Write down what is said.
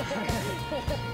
ハハハハ!